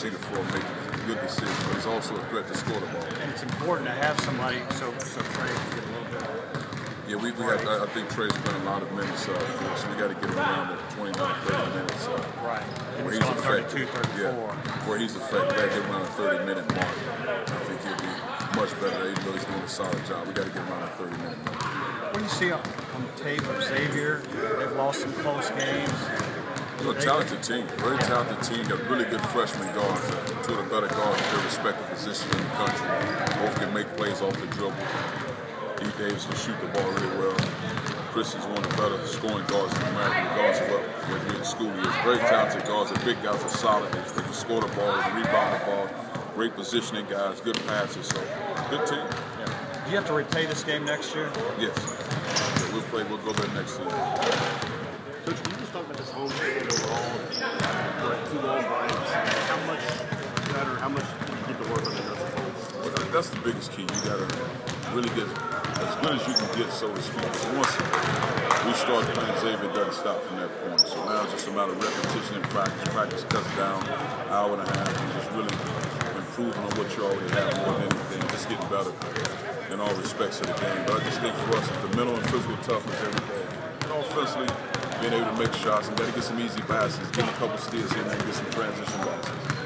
see the floor, good decisions, but he's also a threat to score the ball. And it's important to have somebody so so Trae can get a little bit. Yeah, we, we have, I, I think Trae's been a lot of minutes uh, for us. We got to get him around the 29, 30 minutes. Uh, Right. And where he's on 32, effective. 34. Yeah, where he's effective. We got to get him around the 30 minute mark. I think he'll be much better. Even though he's doing a solid job, we got to get him around the 30 minute mark. What do you see on, on the tape of Xavier? They've lost some close games. We're a talented team, very talented team. Got really good freshman guards, uh, two of the better guards in their respective positions in the country. Both can make plays off the dribble. E. Davis can shoot the ball really well. Chris is one of the better scoring guards in America, regardless of what, what you're in school he is. Very talented guards. The big guys are solid. They, they can score the ball, they can rebound the ball. Great positioning guys, good passes. So, good team. Yeah. Do you have to repay this game next year? Yes. Yeah, we'll play. We'll go there next season. Coach, can you just talk about this home game overall? For two long how much better, how much do you get to work on Well, that- that's the biggest key. You gotta really get as good as you can get, so to speak. So once we start playing, Xavier it doesn't stop from that point. So now it's just a matter of repetition and practice. Practice cuts down hour and a half, and just really improving on what you already have more than anything. Just getting better in all respects of the game. But I just think for us, the mental and physical toughness every day. And offensively, being able to make shots and got to get some easy passes, get a couple steals here and then get some transition passes.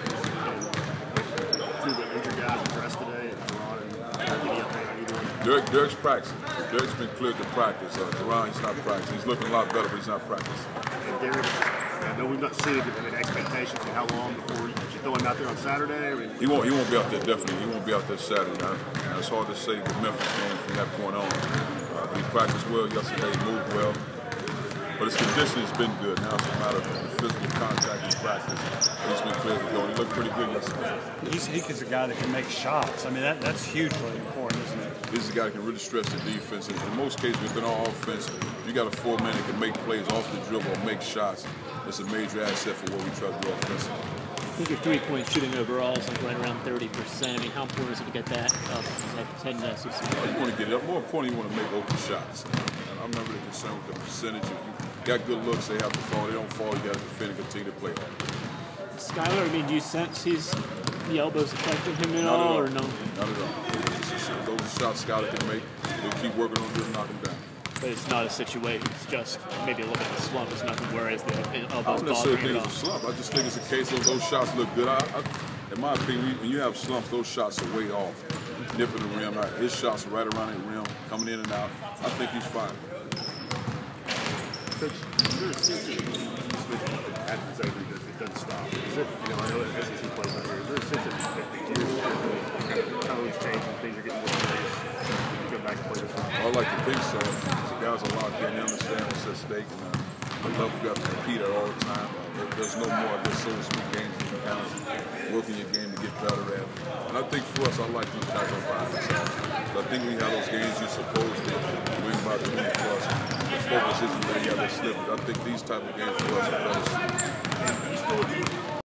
Two of the injured guys addressed today, and Ron and any update on either one? Derek, Derek's practicing. Derek's been cleared to practice. Uh, Jeronne, he's not practicing. He's looking a lot better, but he's not practicing. And Derek, I know we've not seen it, but I mean, expectations and how long before you, throw him out there on Saturday? I mean, He won't. He won't be out there. Definitely, he won't be out there Saturday. Now it's hard to say the Memphis game from that point on. Uh, but he practiced well yesterday. He moved well. But his conditioning has been good. Now it's a matter of the physical contact and practice. He's been cleared to go. He looked pretty good yesterday. He's, he's a guy that can make shots. I mean, that, that's hugely important, isn't it? This is a guy that can really stretch the defense. And in most cases, within our offense, If you got a four man that can make plays off the dribble or make shots. It's a major asset for what we try to do offensively. I think your three-point shooting overall is like right around 30%. I mean, how important is it to get that up like 10 to 16? You want to get it up. More important, you want to make open shots. And I remember the concern with the percentage. If you got good looks, they have to fall. They don't fall, you got to defend and continue to play hard. Skylar, I mean, do you sense he's the elbows affecting him at Not at all, all. or no? Not at all. Those are shots Scott can make. We'll keep working on them knocking knock down. But it's not a situation. It's just maybe a little bit of a slump. It's nothing. Whereas the I elbows don't necessarily think it it's a all. slump. I just think it's a case of those shots look good. I, I, in my opinion, when you have slumps, those shots are way off. Nipping the rim. His shots are right around the rim, coming in and out. I think he's fine. At it doesn't stop? Is it, you know, I know that SEC plays here. Is there a kind of tones changing, things are getting more serious? And this. I like to think so. The guys are locked in. They understand what's at stake. And, uh, I love have to compete at all the time. Uh, there's no more, I guess, so to speak, games you kind of work in your game to get better at. And I think for us, I like these type of environments. I think we have those games you're supposed to win by 20 plus. The focus isn't really how they slip. I think these type of games for us are still,